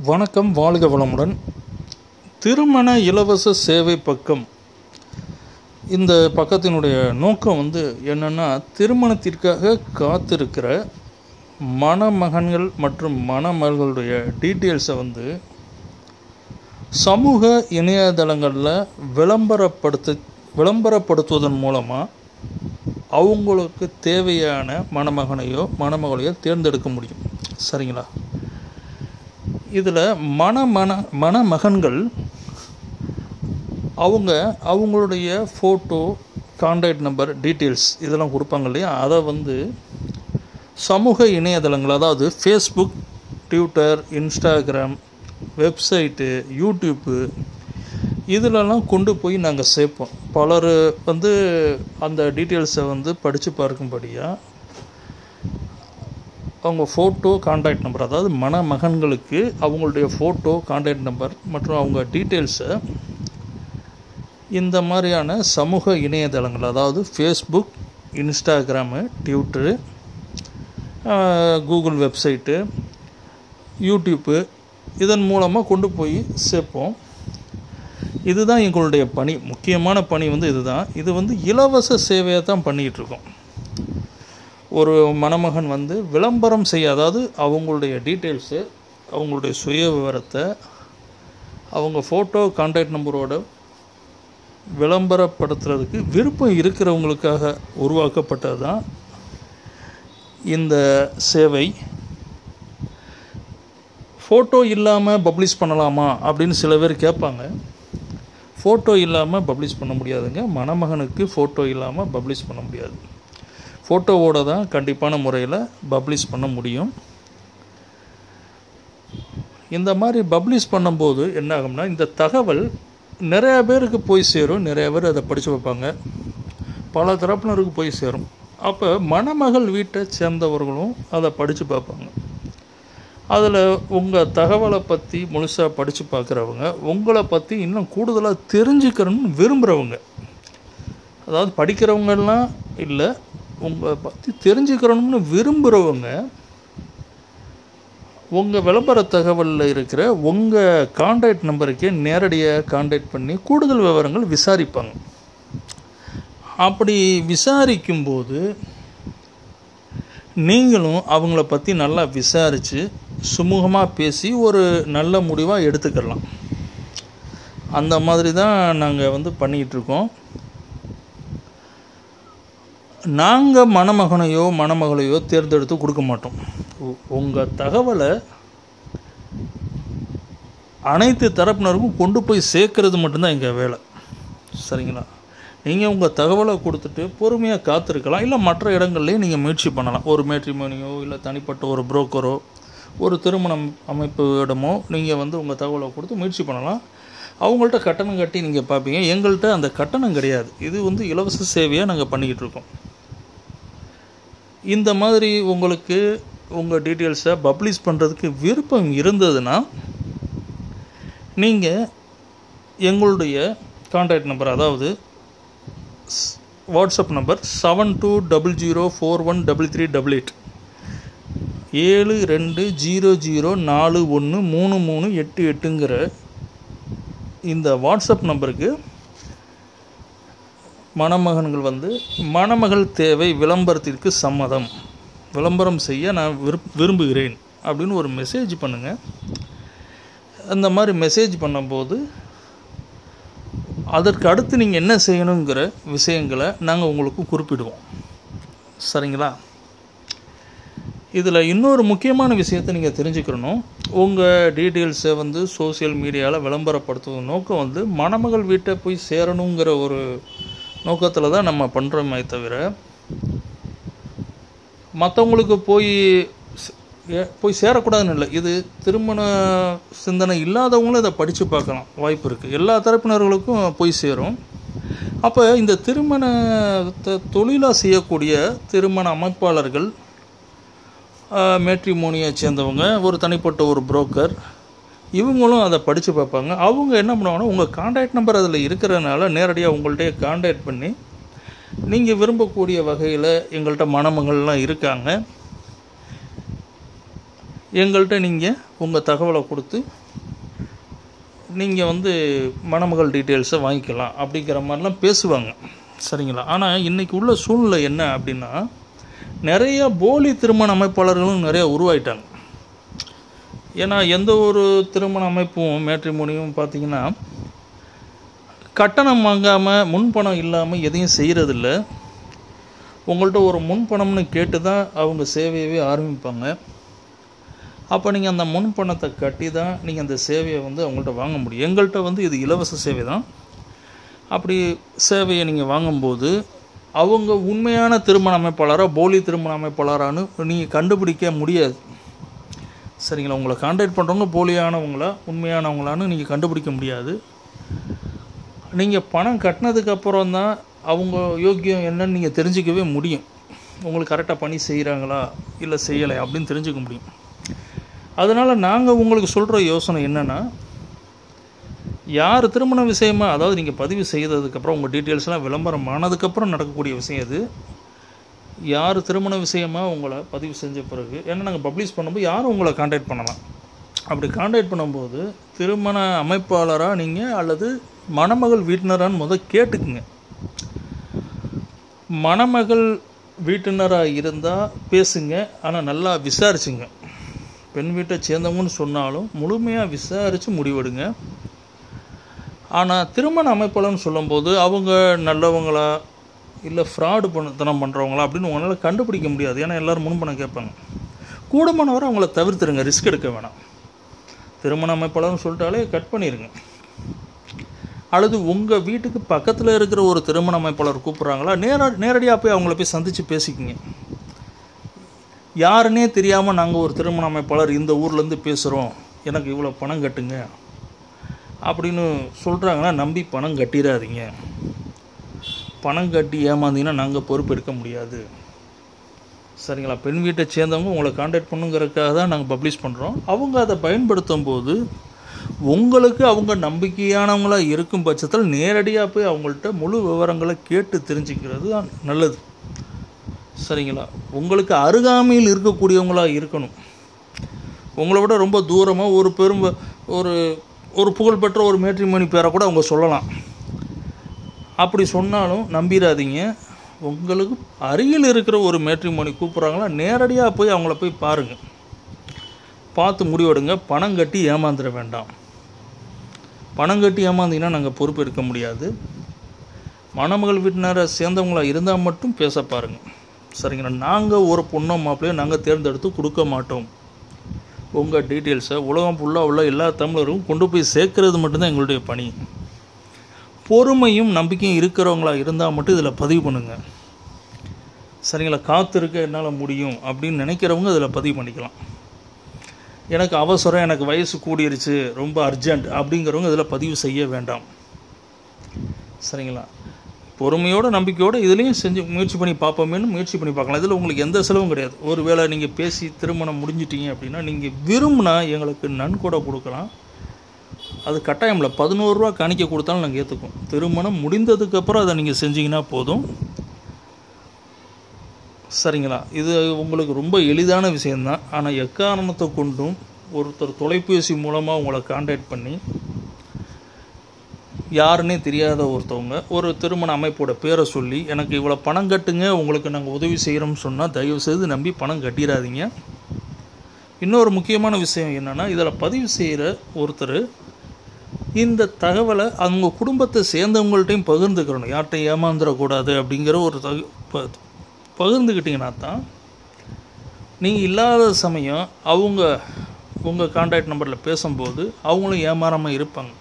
வணக்கம் வாழ்க வளமுடன். திருமண இலவச சேவை பக்கம். இந்த பக்கத்தினுடைய நோக்கம் வந்து என்னென்னா திருமணத்திற்காக காத்திருக்கிற மணமகன்கள் மற்றும் மணமகளுடைய டீட்டெயில்ஸை வந்து சமூக இணையதளங்களில் விளம்பரப்படுத்த விளம்பரப்படுத்துவதன் மூலமாக அவங்களுக்கு தேவையான மணமகனையோ மணமகளையோ தேர்ந்தெடுக்க முடியும். சரிங்களா? இதில் மணமன மணமகன்கள் அவங்க அவங்களுடைய ஃபோட்டோ கான்டாக்ட் நம்பர் டீட்டெயில்ஸ் இதெல்லாம் கொடுப்பாங்க இல்லையா? அதை வந்து சமூக இணையதளங்கள் அதாவது Facebook Twitter Instagram website YouTube இதிலெல்லாம் கொண்டு போய் நாங்கள் சேர்ப்போம். பலர் வந்து அந்த டீட்டெயில்ஸை வந்து படித்து பார்க்கும்படியாக அவங்க ஃபோட்டோ கான்டாக்ட் நம்பர் அதாவது மணமகன்களுக்கு அவங்களுடைய ஃபோட்டோ கான்டாக்ட் நம்பர் மற்றும் அவங்க டீட்டெயில்ஸை இந்த மாதிரியான சமூக இணையதளங்கள் அதாவது Facebook Instagram Twitter Google website YouTube இதன் மூலமாக கொண்டு போய் சேர்ப்போம். இதுதான் எங்களுடைய பணி. முக்கியமான பணி வந்து இதுதான். இது வந்து இலவச சேவையை தான் பண்ணிகிட்ருக்கோம் ஒரு மணமகன் வந்து விளம்பரம் செய்ய அதாவது அவங்களுடைய டீட்டெயில்ஸு அவங்களுடைய சுய விவரத்தை அவங்க ஃபோட்டோ கான்டாக்ட் நம்பரோட விளம்பரப்படுத்துறதுக்கு விருப்பம் இருக்கிறவங்களுக்காக உருவாக்கப்பட்டது தான் இந்த சேவை. ஃபோட்டோ இல்லாமல் பப்ளிஷ் பண்ணலாமா அப்படின்னு சில பேர் கேட்பாங்க. ஃபோட்டோ இல்லாமல் பப்ளிஷ் பண்ண முடியாதுங்க. மணமகனுக்கு ஃபோட்டோ இல்லாமல் பப்ளிஷ் பண்ண முடியாது. ஃபோட்டோவோட தான் கண்டிப்பான முறையில் பப்ளிஷ் பண்ண முடியும். இந்த மாதிரி பப்ளிஷ் பண்ணும்போது என்ன ஆகும்னா இந்த தகவல் நிறையா பேருக்கு போய் சேரும். நிறையா பேர் அதை படித்து வைப்பாங்க. பல தரப்பினருக்கு போய் சேரும். அப்போ மணமகள் வீட்டை சேர்ந்தவர்களும் அதை படித்து பார்ப்பாங்க. அதில் உங்கள் தகவலை பற்றி முழுசாக படித்து பார்க்குறவங்க உங்களை பற்றி இன்னும் கூடுதலாக தெரிஞ்சுக்கணும்னு விரும்புகிறவங்க அதாவது படிக்கிறவங்கெல்லாம் இல்லை உங்களை பற்றி தெரிஞ்சுக்கிறணும்னு விரும்புகிறவங்க உங்கள் விளம்பர தகவலில் இருக்கிற உங்கள் கான்டாக்ட் நம்பருக்கே நேரடியாக கான்டாக்ட் பண்ணி கூடுதல் விவரங்கள் விசாரிப்பாங்க. அப்படி விசாரிக்கும்போது நீங்களும் அவங்கள பற்றி நல்லா விசாரித்து சுமூகமாக பேசி ஒரு நல்ல முடிவாக எடுத்துக்கலாம் அந்த மாதிரி தான் நாங்கள் வந்து பண்ணிகிட்ருக்கோம் நாங்கள் மணமகனையோ மணமகளையோ தேர்ந்தெடுத்து கொடுக்க மாட்டோம். உங்கள் தகவலை அனைத்து தரப்பினருக்கும் கொண்டு போய் சேர்க்கறது மட்டும்தான் எங்கள் வேலை. சரிங்களா? நீங்கள் உங்கள் தகவலை கொடுத்துட்டு பொறுமையாக காத்திருக்கலாம். இல்லை மற்ற இடங்கள்லையும் நீங்கள் முயற்சி பண்ணலாம். ஒரு மேட்ரிமோனியோ இல்லை தனிப்பட்ட ஒரு புரோக்கரோ ஒரு திருமணம் அமைப்பு இடமோ நீங்கள் வந்து உங்கள் தகவலை கொடுத்து முயற்சி பண்ணலாம். அவங்கள்ட்ட கட்டணம் கட்டி நீங்கள் பார்ப்பீங்க. எங்கள்கிட்ட அந்த கட்டணம் கிடையாது. இது வந்து இலவச சேவையாக நாங்கள் பண்ணிக்கிட்டு இருக்கோம். இந்த மாதிரி உங்களுக்கு உங்கள் டீட்டெயில்ஸை பப்ளிஷ் பண்ணுறதுக்கு விருப்பம் இருந்ததுன்னா நீங்கள் எங்களுடைய கான்டாக்ட் நம்பர் அதாவது WhatsApp number seven two double zero four one double three double eight ஏழு ரெண்டு ஜீரோ ஜீரோ நாலு ஒன்று மூணு மூணு எட்டு எட்டுங்கிற இந்த வாட்ஸ்அப் நம்பருக்கு மணமகன்கள் வந்து மணமகள் தேவை விளம்பரத்திற்கு சம்மதம். விளம்பரம் செய்ய நான் விருப் விரும்புகிறேன். அப்படின்னு ஒரு மெசேஜ் பண்ணுங்கள் அந்த மாதிரி மெசேஜ் பண்ணும்போது அதற்கு அடுத்து நீங்கள் என்ன செய்யணுங்கிற விஷயங்களை நாங்கள் உங்களுக்கு குறிப்பிடுவோம். சரிங்களா? இதில் இன்னொரு முக்கியமான விஷயத்தை நீங்கள் தெரிஞ்சுக்கணும். உங்கள் டீட்டெயில்ஸை வந்து சோசியல் மீடியாவில் விளம்பரப்படுத்துவதன் நோக்கம் வந்து மணமகள் வீட்டை போய் சேரணுங்கிற ஒரு நோக்கத்தில் தான் நம்ம பண்ணுறோமே தவிர மற்றவங்களுக்கு போய் போய் சேரக்கூடாதுன்னு இல்லை. இது திருமண சிந்தனை இல்லாதவங்களும் இதை படித்து பார்க்கலாம். வாய்ப்பு இருக்குது எல்லா தரப்பினர்களுக்கும் போய் சேரும். அப்போ இந்த திருமணத்தை தொழிலாக செய்யக்கூடிய திருமண அமைப்பாளர்கள் மேட்ரிமோனியை சேர்ந்தவங்க ஒரு தனிப்பட்ட ஒரு புரோக்கர் இவங்களும் அதை படித்து பார்ப்பாங்க. அவங்க என்ன பண்ணுவாங்கன்னா உங்கள் கான்டாக்ட் நம்பர் அதில் இருக்கிறதுனால நேரடியாக உங்கள்கிட்ட கான்டாக்ட் பண்ணி நீங்கள் விரும்பக்கூடிய வகையில் எங்கள்கிட்ட மணமகள்லாம் இருக்காங்க. எங்கள்கிட்ட நீங்கள் உங்கள் தகவலை கொடுத்து நீங்கள் வந்து மணமகள் டீட்டெயில்ஸை வாங்கிக்கலாம் அப்படிங்கிற மாதிரிலாம் பேசுவாங்க. சரிங்களா? ஆனால் இன்றைக்கி உள்ள சூழ்நிலை என்ன அப்படின்னா நிறைய போலி திருமண அமைப்பாளர்களும் நிறைய உருவாயிட்டாங்க. ஏன்னா எந்த ஒரு திருமண அமைப்பும் மேட்ரிமோனியும் பார்த்தீங்கன்னா கட்டணம் வாங்காமல் முன்பணம் இல்லாமல் எதையும் செய்கிறதில்ல உங்கள்கிட்ட ஒரு முன்பணம்னு கேட்டு தான் அவங்க சேவையவே ஆரம்பிப்பாங்க. அப்போ நீங்கள் அந்த முன்பணத்தை கட்டி தான் நீங்கள் அந்த சேவையை வந்து அவங்கள்ட்ட வாங்க முடியும். எங்கள்கிட்ட வந்து இது இலவச சேவை தான் அப்படி சேவையை நீங்கள் வாங்கும்போது அவங்க உண்மையான திருமண அமைப்பாளரா போலி திருமண அமைப்பாளரான்னு நீங்கள் கண்டுபிடிக்க முடியாது. சரிங்களா? உங்களை கான்டாக்ட் பண்ணுறவங்க போலியானவங்களா உண்மையானவங்களான்னு நீங்கள் கண்டுபிடிக்க முடியாது. நீங்கள் பணம் கட்டினதுக்கப்புறம் தான் அவங்க யோக்கியம் என்னன்னு நீங்கள் தெரிஞ்சிக்கவே முடியும். உங்களுக்கு கரெக்டாக பணி செய்கிறாங்களா இல்லை செய்யலை அப்படின்னு தெரிஞ்சுக்க முடியும். அதனால் நாங்கள் உங்களுக்கு சொல்கிற யோசனை என்னென்னா யார் திருமண விஷயமா அதாவது நீங்கள் பதிவு செய்ததுக்கப்புறம் உங்கள் டீட்டெயில்ஸ்லாம் விளம்பரம் ஆனதுக்கப்புறம் நடக்கக்கூடிய விஷயம் இது யார் திருமண விஷயமா உங்களை பதிவு செஞ்ச பிறகு ஏன்னா நாங்கள் பப்ளிஷ் பண்ணும்போது யாரும் உங்களை காண்டாக்ட் பண்ணலாம் அப்படி காண்டாக்ட் பண்ணும்போது திருமண அமைப்பாளராக நீங்கள் அல்லது மணமகள் வீட்டினரான்னு முதல் கேட்டுக்குங்க. மணமகள் வீட்டினராக இருந்தால் பேசுங்க ஆனால் நல்லா விசாரிச்சுங்க. பெண் வீட்டை சேர்ந்தவங்கன்னு சொன்னாலும் முழுமையாக விசாரித்து முடிவெடுங்க. ஆனால் திருமண அமைப்பாளர்னு சொல்லும்போது அவங்க நல்லவங்களா இல்லை ஃப்ராடு பண்ணத்தனம் பண்ணுறவங்களா அப்படின்னு உங்களால் கண்டுபிடிக்க முடியாது. ஏன்னா எல்லோரும் முன்பணம் கேட்பாங்க. கூடுமானவரை அவங்கள தவிர்த்துருங்க. ரிஸ்க் எடுக்க வேணாம். திருமண அமைப்பாளர்னு சொல்லிட்டாலே கட் பண்ணிடுங்க அல்லது உங்கள் வீட்டுக்கு பக்கத்தில் இருக்கிற ஒரு திருமண அமைப்பாளர் கூப்பிட்றாங்களா நேர நேரடியாக போய் அவங்கள போய் சந்தித்து பேசிக்கிங்க. யாருன்னே தெரியாமல் நாங்கள் ஒரு திருமண அமைப்பாளர் இந்த ஊர்லேருந்து பேசுகிறோம் எனக்கு இவ்வளோ பணம் கட்டுங்க. அப்படின்னு சொல்கிறாங்கன்னா நம்பி பணம் கட்டிடாதீங்க பணம் கட்டி ஏமாந்தீங்கன்னா நாங்கள் பொறுப்பு எடுக்க முடியாது. சரிங்களா? பெண் வீட்டை சேர்ந்தவங்க உங்களை காண்டாக்ட் பண்ணுங்கிறதுக்காக தான் நாங்கள் பப்ளிஷ் பண்ணுறோம் அவங்க அதை பயன்படுத்தும் போது உங்களுக்கு அவங்க நம்பிக்கையானவங்களாக இருக்கும் பட்சத்தில் நேரடியாக போய் அவங்கள்ட்ட முழு விவரங்களை கேட்டு தெரிஞ்சுக்கிறது தான் நல்லது. சரிங்களா? உங்களுக்கு அருகாமையில் இருக்கக்கூடியவங்களாக இருக்கணும். உங்களை விட ரொம்ப தூரமாக ஒரு பெரும் ஒரு ஒரு புகழ்பெற்ற ஒரு மேட்ரிமோனி பேரை கூட அவங்க சொல்லலாம். அப்படி சொன்னாலும் நம்பிடாதீங்க உங்களுக்கு அருகில் இருக்கிற ஒரு மேட்ரிமோனி கூப்பிட்றாங்களா நேரடியாக போய் அவங்கள போய் பாருங்கள் பார்த்து முடிவெடுங்க. பணம் கட்டி ஏமாந்துட வேண்டாம். பணம் கட்டி ஏமாந்தீங்கன்னா நாங்கள் பொறுப்பு எடுக்க முடியாது. மணமகள் வீட்டினரை சேர்ந்தவங்களா இருந்தால் மட்டும் பேச பாருங்கள் சரிங்களா? நாங்கள் ஒரு பொண்ணோ மாப்பிள்ளையோ நாங்கள் தேர்ந்தெடுத்து கொடுக்க மாட்டோம். உங்கள் டீட்டெயில்ஸை உலகம் ஃபுல்லாக உள்ள எல்லா தமிழரும் கொண்டு போய் சேர்க்கறது மட்டும்தான் எங்களுடைய பணி. பொறுமையும் நம்பிக்கையும் இருக்கிறவங்களா இருந்தால் மட்டும் இதில் பதிவு பண்ணுங்கள் சரிங்களா? காத்திருக்க என்னால் முடியும் அப்படின்னு நினைக்கிறவங்க இதில் பதிவு பண்ணிக்கலாம். எனக்கு அவசரம் எனக்கு வயசு கூடிருச்சு ரொம்ப அர்ஜெண்ட் அப்படிங்கிறவங்க இதில் பதிவு செய்ய வேண்டாம். சரிங்களா? பொறுமையோட நம்பிக்கையோடு இதுலேயும் செஞ்சு முயற்சி பண்ணி பார்ப்போமேனு முயற்சி பண்ணி பார்க்கலாம். இதில் உங்களுக்கு எந்த செலவும் கிடையாது. ஒருவேளை நீங்கள் பேசி திருமணம் முடிஞ்சிட்டீங்க அப்படின்னா நீங்கள் விரும்பினா எங்களுக்கு நன்கொடை கொடுக்கலாம். அது கட்டாயம் இல்லை பதினோருவா காணிக்க கொடுத்தாலும் நாங்கள் ஏற்றுக்கோம் திருமணம் முடிந்ததுக்கப்புறம் அதை நீங்கள் செஞ்சீங்கன்னா போதும். சரிங்களா? இது உங்களுக்கு ரொம்ப எளிதான விஷயந்தான் ஆனால் எக்காரணத்தை கொண்டும் ஒருத்தர் தொலைபேசி மூலமாக உங்களை காண்டாக்ட் பண்ணி யாருன்னே தெரியாத ஒருத்தவங்க ஒரு திருமண அமைப்போட பேரை சொல்லி எனக்கு இவ்வளோ பணம் கட்டுங்க உங்களுக்கு நாங்கள் உதவி செய்கிறோம்னு சொன்னால் தயவுசெய்து நம்பி பணம் கட்டிடாதீங்க. இன்னொரு முக்கியமான விஷயம் என்னென்னா இதில் பதிவு செய்கிற ஒருத்தர் இந்த தகவலை அவங்க குடும்பத்தை சேர்ந்தவங்கள்ட்டையும் பகிர்ந்துக்கிறணும் யார்கிட்டையும் ஏமாந்துடக்கூடாது அப்படிங்கிற ஒரு தகு ப பகிர்ந்துக்கிட்டிங்கன்னா தான் நீங்கள் இல்லாத சமயம் அவங்க உங்கள் கான்டாக்ட் நம்பரில் பேசும்போது அவங்களும் ஏமாறாமல் இருப்பாங்க.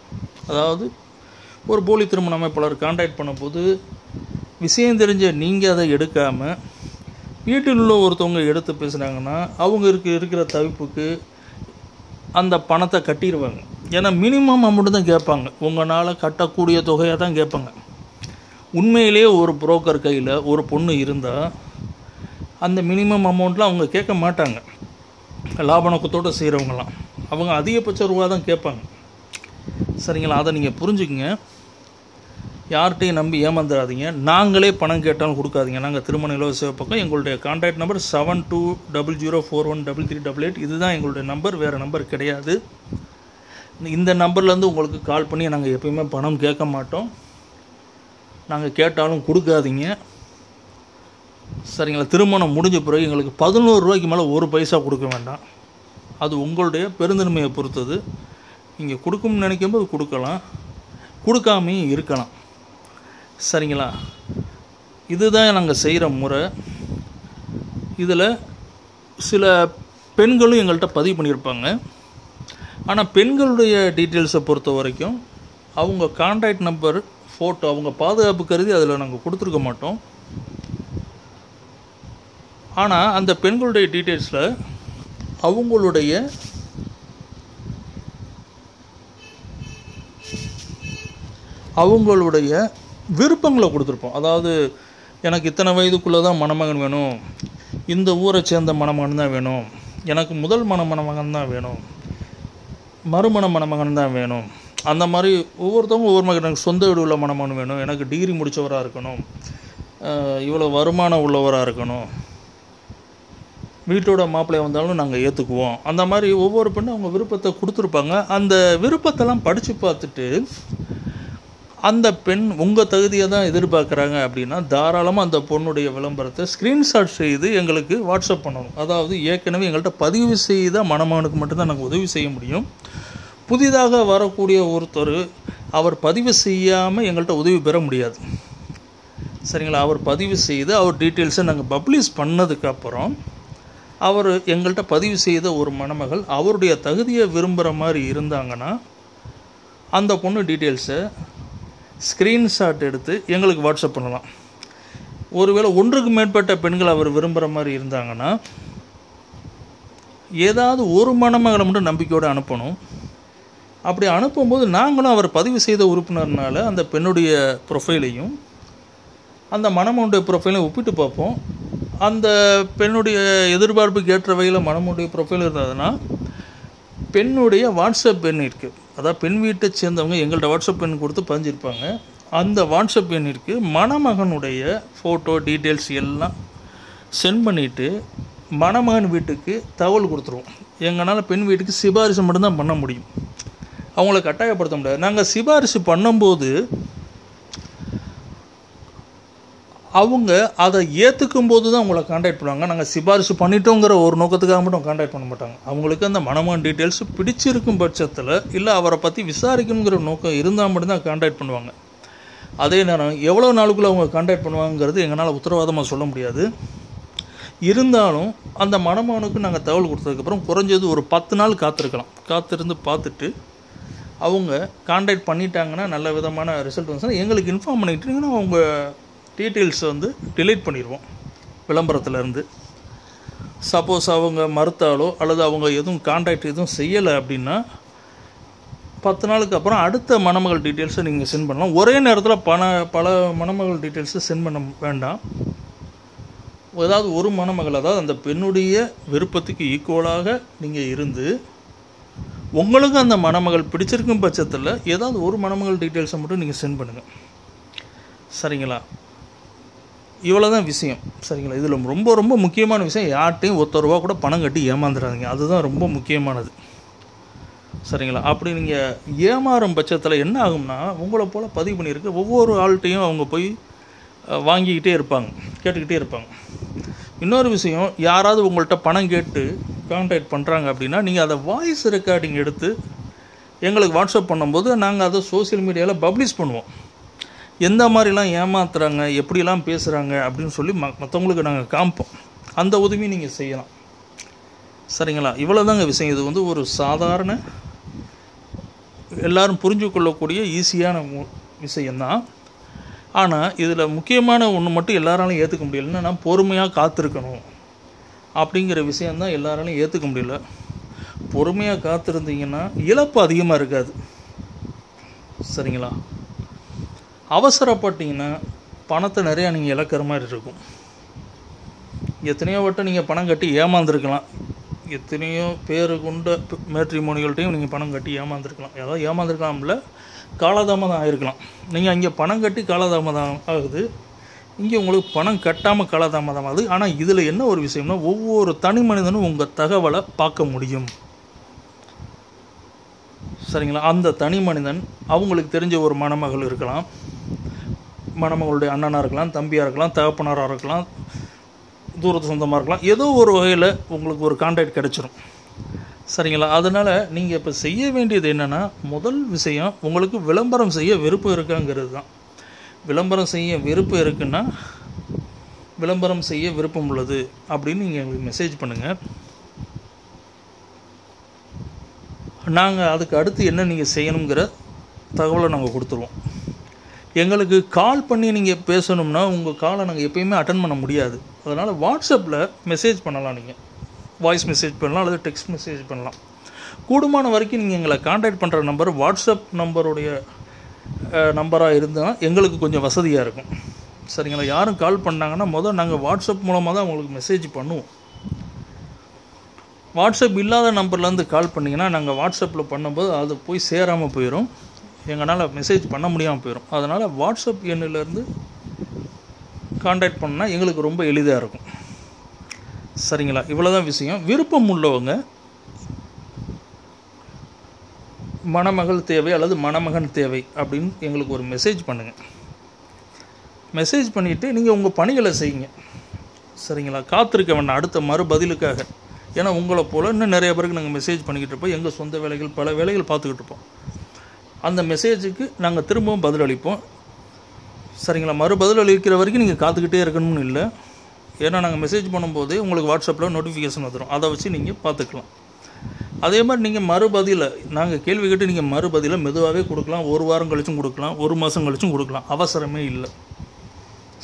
அதாவது ஒரு போலி திருமண அமைப்பாளர் கான்டாக்ட் பண்ணும்போது விஷயம் தெரிஞ்ச நீங்கள் அதை எடுக்காமல் வீட்டில் உள்ள ஒருத்தவங்க எடுத்து பேசுனாங்கன்னா அவங்க இருக்க இருக்கிற தவிப்புக்கு அந்த பணத்தை கட்டிடுவாங்க. ஏன்னா மினிமம் அமௌண்ட்டு தான் கேட்பாங்க. உங்களால் கட்டக்கூடிய தொகையாக தான் கேட்பாங்க. உண்மையிலேயே ஒரு புரோக்கர் கையில் ஒரு பொண்ணு இருந்தால் அந்த மினிமம் அமௌண்ட்டில் அவங்க கேட்க மாட்டாங்க. லாப நோக்கத்தோடு செய்கிறவங்களாம் அவங்க அதிகபட்ச ரூபா தான் கேட்பாங்க. சரிங்களா? அதை நீங்கள் புரிஞ்சுக்குங்க. யார்கிட்டையும் நம்பி ஏமாந்துடாதீங்க நாங்களே பணம் கேட்டாலும் கொடுக்காதீங்க. நாங்கள் திருமண இலவச பக்கம் எங்களுடைய contact number seven two double zero four one double three double eight இதுதான் எங்களுடைய நம்பர் வேறு நம்பர் கிடையாது. இந்த நம்பர்லேருந்து உங்களுக்கு கால் பண்ணி நாங்கள் எப்பயுமே பணம் கேட்க மாட்டோம். நாங்கள் கேட்டாலும் கொடுக்காதீங்க. சரிங்களா? திருமணம் முடிஞ்ச பிறகு எங்களுக்கு பதினோரு ரூபாய்க்கு மேலே ஒரு பைசா கொடுக்க வேண்டாம். அது உங்களுடைய பெருந்தன்மையை பொறுத்தது. நீங்கள் கொடுக்கும்னு நினைக்கும்போது கொடுக்கலாம். கொடுக்காமையும் இருக்கலாம். சரிங்களா? இதுதான் நாங்கள் செய்கிற முறை. இதில் சில பெண்களும் எங்கள்கிட்ட பதிவு பண்ணியிருப்பாங்க. ஆனால் பெண்களுடைய டீட்டெயில்ஸை பொறுத்த வரைக்கும் அவங்க கான்டாக்ட் நம்பர் ஃபோட்டோ அவங்க பாதுகாப்பு கருதி அதில் நாங்கள் கொடுத்துருக்க மாட்டோம். ஆனால் அந்த பெண்களுடைய டீட்டெயில்ஸில் அவங்களுடைய அவங்களுடைய விருப்பங்களை கொடுத்துருப்போம். அதாவது எனக்கு இத்தனை வயதுக்குள்ளே தான் மணமகன் வேணும். இந்த ஊரை சேர்ந்த மணமகன் தான் வேணும். எனக்கு முதல் மண மணமகன் தான் வேணும். மறுமண மணமகன் தான் வேணும். அந்த மாதிரி ஒவ்வொருத்தவங்க ஒவ்வொரு மகன் எனக்கு சொந்த வீடு உள்ள மணமகன் வேணும். எனக்கு டிகிரி முடித்தவராக இருக்கணும். இவ்வளோ வருமானம் உள்ளவராக இருக்கணும். வீட்டோட மாப்பிள்ளை வந்தாலும் நாங்கள் ஏற்றுக்குவோம் அந்த மாதிரி ஒவ்வொரு பெண்ணும் அவங்க விருப்பத்தை கொடுத்துருப்பாங்க. அந்த விருப்பத்தெல்லாம் படித்து பார்த்துட்டு அந்த பெண் உங்கள் தகுதியை தான் எதிர்பார்க்குறாங்க அப்படின்னா தாராளமாக அந்த பொண்ணுடைய விளம்பரத்தை ஸ்க்ரீன்ஷாட் செய்து எங்களுக்கு வாட்ஸ்அப் பண்ணணும். அதாவது ஏற்கனவே எங்கள்கிட்ட பதிவு செய்த மணமகனுக்கு மட்டும்தான் நாங்கள் உதவி செய்ய முடியும். புதிதாக வரக்கூடிய ஒருத்தர் அவர் பதிவு செய்யாமல் எங்கள்கிட்ட உதவி பெற முடியாது. சரிங்களா? அவர் பதிவு செய்து அவர் டீட்டெயில்ஸை நாங்கள் பப்ளிஷ் பண்ணதுக்கப்புறம் அவர் எங்கள்கிட்ட பதிவு செய்த ஒரு மணமகள் அவருடைய தகுதியை விரும்புகிற மாதிரி இருந்தாங்கன்னா அந்த பொண்ணு டீட்டெயில்ஸை ஸ்க்ரீன்ஷாட் எடுத்து எங்களுக்கு வாட்ஸ்அப் பண்ணலாம். ஒருவேளை ஒன்றுக்கு மேற்பட்ட பெண்கள் அவர் விரும்புகிற மாதிரி இருந்தாங்கன்னா ஏதாவது ஒரு மணமகளை மட்டும் நம்பிக்கையோடு அனுப்பணும். அப்படி அனுப்பும்போது நாங்களும் அவர் பதிவு செய்த உறுப்பினர்னால அந்த பெண்ணுடைய ப்ரொஃபைலையும் அந்த மணமனுடைய ப்ரொஃபைலையும் ஒப்பிட்டு பார்ப்போம். அந்த பெண்ணுடைய எதிர்பார்ப்புக்கு ஏற்ற வகையில் மணமனுடைய ப்ரொஃபைல் இருந்ததுன்னா பெண்ணுடைய வாட்ஸ்அப் எண் இருக்குது அதாவது பெண் வீட்டை சேர்ந்தவங்க எங்கள்கிட்ட வாட்ஸ்அப் எண் கொடுத்து பதிஞ்சிருப்பாங்க. அந்த வாட்ஸ்அப் எண்ணிற்கு மணமகனுடைய ஃபோட்டோ டீட்டெயில்ஸ் எல்லாம் சென்ட் பண்ணிவிட்டு மணமகன் வீட்டுக்கு தகவல் கொடுத்துருவோம். எங்களால் பெண் வீட்டுக்கு சிபாரிசு மட்டும்தான் பண்ண முடியும். அவங்கள கட்டாயப்படுத்த முடியாது. நாங்கள் சிபாரிசு பண்ணும்போது அவங்க அதை ஏற்றுக்கும் போது தான் உங்களை காண்டாக்ட் பண்ணுவாங்க. நாங்கள் சிபாரிசு பண்ணிட்டோங்கிற ஒரு நோக்கத்துக்காக மட்டும் காண்டாக்ட் பண்ண மாட்டாங்க. அவங்களுக்கு அந்த மனமான டீட்டெயில்ஸ் பிடிச்சிருக்கும் பட்சத்தில் இல்லை அவரை பற்றி விசாரிக்கணுங்கிற நோக்கம் இருந்தால் மட்டும்தான் காண்டாக்ட் பண்ணுவாங்க. அதே நேரம் எவ்வளோ நாளுக்குள்ளே அவங்க காண்டாக்ட் பண்ணுவாங்கிறது எங்களால் உத்தரவாதமாக சொல்ல முடியாது. இருந்தாலும் அந்த மணமகனுக்கு நாங்கள் தகவல் கொடுத்ததுக்கப்புறம் குறைஞ்சது ஒரு பத்து நாள் காத்திருக்கலாம். காத்திருந்து பார்த்துட்டு அவங்க காண்டாக்ட் பண்ணிட்டாங்கன்னா நல்ல விதமான ரிசல்ட் வந்துச்சுன்னா எங்களுக்கு இன்ஃபார்ம் பண்ணிக்கிட்டீங்கன்னா அவங்க டீட்டெயில்ஸ் வந்து டிலீட் பண்ணிடுவோம் விளம்பரத்துலேருந்து. சப்போஸ் அவங்க மறுத்தாலோ அல்லது அவங்க எதுவும் காண்டாக்ட் எதுவும் செய்யலை அப்படின்னா பத்து நாளுக்கு அப்புறம் அடுத்த மணமகள் டீட்டெயில்ஸை நீங்கள் சென்ட் பண்ணலாம். ஒரே நேரத்தில் பண பல மணமகள் டீட்டெயில்ஸை சென்ட் பண்ண வேண்டாம். ஏதாவது ஒரு மணமகள் அதாவது அந்த பெண்ணுடைய விருப்பத்துக்கு ஈக்குவலாக நீங்கள் இருந்து உங்களுக்கு அந்த மணமகள் பிடிச்சிருக்கும் பட்சத்தில் ஏதாவது ஒரு மணமகள் டீட்டெயில்ஸை மட்டும் நீங்கள் சென்ட் பண்ணுங்கள் சரிங்களா? இவ்வளோ தான் விஷயம். சரிங்களா? இதில் ரொம்ப ரொம்ப முக்கியமான விஷயம் யார்கிட்டையும் ஒத்த ரூபா கூட பணம் கட்டி ஏமாந்துடாதீங்க அதுதான் ரொம்ப முக்கியமானது. சரிங்களா? அப்படி நீங்கள் ஏமாறும் பட்சத்தில் என்ன ஆகும்னா உங்களை போல் பதிவு பண்ணியிருக்கு ஒவ்வொரு ஆள்கிட்டையும் அவங்க போய் வாங்கிக்கிட்டே இருப்பாங்க. கேட்டுக்கிட்டே இருப்பாங்க. இன்னொரு விஷயம் யாராவது உங்கள்கிட்ட பணம் கேட்டு கான்டாக்ட் பண்ணுறாங்க அப்படின்னா நீங்கள் அதை வாய்ஸ் ரெக்கார்டிங் எடுத்து எங்களுக்கு வாட்ஸ்அப் பண்ணும்போது நாங்கள் அதை சோஷியல் மீடியாவில் பப்ளிஷ் பண்ணுவோம். எந்த மாதிரிலாம் ஏமாத்துறாங்க எப்படிலாம் பேசுகிறாங்க அப்படின்னு சொல்லி ம மற்றவங்களுக்கு நாங்கள் காமிப்போம் அந்த உதவியும் நீங்கள் செய்யலாம். சரிங்களா? இவ்வளோ தாங்க விஷயம். இது வந்து ஒரு சாதாரண எல்லாரும் புரிஞ்சு கொள்ளக்கூடிய ஈஸியான மு- விஷயந்தான் ஆனால் இதில் முக்கியமான ஒன்று மட்டும் எல்லாராலையும் ஏற்றுக்க முடியல. என்னென்னா பொறுமையாக காத்திருக்கணும். அப்படிங்கிற விஷயந்தான் எல்லாராலையும் ஏற்றுக்க முடியல. பொறுமையாக காத்திருந்தீங்கன்னா இழப்பு அதிகமாக இருக்காது. சரிங்களா? அவசரப்பட்டீங்கன்னா பணத்தை நிறையா நீங்கள் இழக்கிற மாதிரி இருக்கும். எத்தனையோ வட்டம் நீங்கள் பணம் கட்டி ஏமாந்துருக்கலாம். எத்தனையோ பேரு கொண்ட மேட்ரிமோனிகள்கிட்டையும் நீங்கள் பணம் கட்டி ஏமாந்துருக்கலாம். ஏதாவது ஏமாந்துருக்கலாம்ல காலதாமதம் ஆகிருக்கலாம் நீங்கள் அங்கே பணம் கட்டி காலதாமதம் ஆகுது. இங்கே உங்களுக்கு பணம் கட்டாமல் காலதாமதம் ஆகுது. ஆனால் இதில் என்ன ஒரு விஷயம்னா ஒவ்வொரு தனி மனிதனும் உங்கள் தகவலை பார்க்க முடியும். சரிங்களா? அந்த தனி மனிதன் அவங்களுக்கு தெரிஞ்ச ஒரு மணமகள் இருக்கலாம். மணமகளுடைய அண்ணனாக இருக்கலாம் தம்பியாக இருக்கலாம் தகப்பனாராக இருக்கலாம் தூரத்து சொந்தமாக இருக்கலாம் ஏதோ ஒரு வகையில் உங்களுக்கு ஒரு கான்டாக்ட் கிடச்சிரும். சரிங்களா? அதனால் நீங்கள் இப்போ செய்ய வேண்டியது என்னென்னா முதல் விஷயம் உங்களுக்கு விளம்பரம் செய்ய விருப்பம் இருக்காங்கிறது தான் விளம்பரம் செய்ய விருப்பம் இருக்குன்னா விளம்பரம் செய்ய விருப்பம் உள்ளது அப்படின்னு நீங்கள் எங்களுக்கு மெசேஜ் பண்ணுங்கள் நாங்கள் அதுக்கு அடுத்து என்ன நீங்கள் செய்யணுங்கிற தகவலை நாங்கள் கொடுத்துருவோம். எங்களுக்கு கால் பண்ணி நீங்கள் பேசணும்னா உங்கள் காலை நாங்கள் எப்பயுமே அட்டன் பண்ண முடியாது. அதனால் வாட்ஸ்அப்பில் மெசேஜ் பண்ணலாம் நீங்கள் வாய்ஸ் மெசேஜ் பண்ணலாம் அல்லது டெக்ஸ்ட் மெசேஜ் பண்ணலாம். கூடுமான வரைக்கும் நீங்கள் எங்களை காண்டாக்ட் பண்ணுற நம்பர் வாட்ஸ்அப் நம்பருடைய நம்பராக இருந்தால் எங்களுக்கு கொஞ்சம் வசதியாக இருக்கும். சரிங்களா? யாரும் கால் பண்ணாங்கன்னா முதல் நாங்கள் வாட்ஸ்அப் மூலமாக தான் உங்களுக்கு மெசேஜ் பண்ணுவோம். வாட்ஸ்அப் இல்லாத நம்பர்லேருந்து கால் பண்ணிங்கன்னா நாங்கள் வாட்ஸ்அப்பில் பண்ணும்போது அது போய் சேராமல் போயிடும் எங்களால் மெசேஜ் பண்ண முடியாமல் போயிடும் அதனால் வாட்ஸ்அப் எண்ணிலேருந்து காண்டாக்ட் பண்ணால் எங்களுக்கு ரொம்ப எளிதாக இருக்கும். சரிங்களா? இவ்வளோ தான் விஷயம். விருப்பம் உள்ளவங்க மணமகள் தேவை அல்லது மணமகன் தேவை அப்படின்னு எங்களுக்கு ஒரு மெசேஜ் பண்ணுங்கள் மெசேஜ் பண்ணிவிட்டு நீங்கள் உங்கள் பணிகளை செய்யுங்க. சரிங்களா? காத்திருக்க வேண்டாம். அடுத்த மறுபதிலுக்காக ஏன்னா உங்களை போல் இன்னும் நிறைய பேருக்கு நாங்கள் மெசேஜ் பண்ணிக்கிட்டு இருப்போம். எங்கள் சொந்த வேலைகள் பல வேலைகள் பார்த்துக்கிட்டு இருப்போம். அந்த மெசேஜுக்கு நாங்கள் திரும்பவும் பதில் அளிப்போம் சரிங்களா? மறுபதில் அளிக்கிற வரைக்கும் நீங்கள் காத்துக்கிட்டே இருக்கணும்னு இல்லை. ஏன்னா நாங்கள் மெசேஜ் பண்ணும்போதே உங்களுக்கு வாட்ஸ்அப்பில் நோட்டிஃபிகேஷன் வந்துடும் அதை வச்சு நீங்கள் பார்த்துக்கலாம் அதே மாதிரி நீங்கள் மறுபதியில் நாங்கள் கேள்வி கேட்டு நீங்கள் மறுபதியில் மெதுவாகவே கொடுக்கலாம். ஒரு வாரம் கழிச்சும் கொடுக்கலாம். ஒரு மாதம் கழிச்சும் கொடுக்கலாம். அவசரமே இல்லை.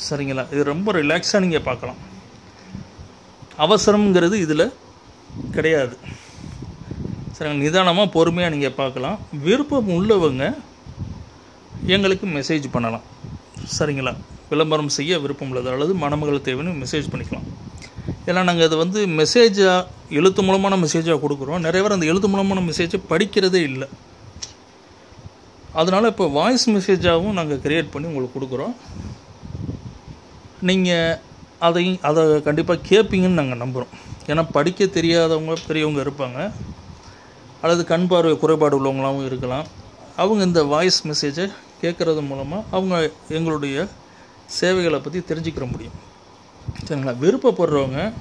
சரிங்களா? இது ரொம்ப ரிலாக்ஸாக நீங்கள் பார்க்கலாம் அவசரம்ங்கிறது இதில் கிடையாது. சரிங்க நிதானமாக பொறுமையாக நீங்கள் பார்க்கலாம். விருப்பம் உள்ளவங்க எங்களுக்கு மெசேஜ் பண்ணலாம். சரிங்களா? விளம்பரம் செய்ய விருப்பம் உள்ளது. அல்லது மணமகள் தேவைன்னு மெசேஜ் பண்ணிக்கலாம். ஏன்னா நாங்கள் அதை வந்து மெசேஜாக எழுத்து மூலமான மெசேஜாக கொடுக்குறோம். நிறைய பேர் அந்த எழுத்து மூலமான மெசேஜை படிக்கிறதே இல்லை. அதனால் இப்போ வாய்ஸ் மெசேஜாகவும் நாங்கள் க்ரியேட் பண்ணி உங்களுக்கு கொடுக்குறோம். நீங்கள் அதையும் அதை கண்டிப்பாக கேட்பீங்கன்னு நாங்கள் நம்புகிறோம் ஏன்னா படிக்க தெரியாதவங்க பெரியவங்க இருப்பாங்க. அல்லது கண் பார்வை குறைபாடு உள்ளவங்களாகவும் இருக்கலாம். அவங்க இந்த வாய்ஸ் மெசேஜை கேட்குறது மூலமாக அவங்க எங்களுடைய சேவைகளை பற்றி தெரிஞ்சுக்கிற முடியும். சரிங்களா? விருப்பப்படுறவங்க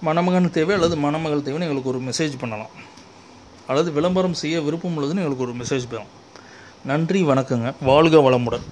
மணமகன் தேவை அல்லது மணமகள் தேவைன்னு எங்களுக்கு ஒரு மெசேஜ் பண்ணலாம். அல்லது விளம்பரம் செய்ய விருப்பம் உள்ளதுன்னு எங்களுக்கு ஒரு மெசேஜ் பண்ணலாம் நன்றி வணக்கங்க. வாழ்க வளமுடன்.